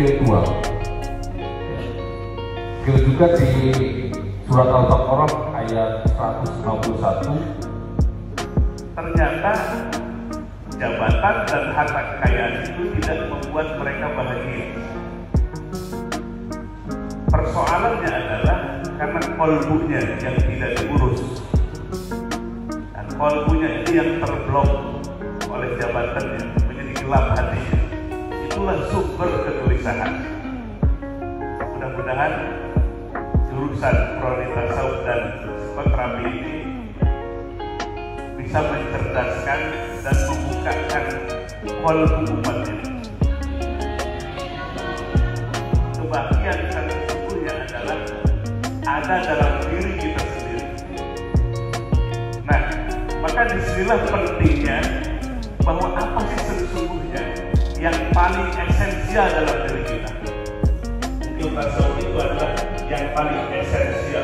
spiritual. Begitu juga di surat Al-Baqarah ayat 161 ternyata jabatan dan harta kekayaan itu tidak membuat mereka bahagia. Persoalannya adalah karena kolbunya yang tidak diurus dan kolbunya itu yang terblok Itulah sumber kegelisahan. Mudah-mudahan jurusan prioritas saud dan psikoterapi ini bisa mencerdaskan dan membukakan kolbu umat ini. Kebahagiaan yang sesungguhnya adalah ada dalam diri kita sendiri. Nah, maka di sinilah pentingnya yang paling esensial dalam diri kita. Mungkin tasawuf itu adalah yang paling esensial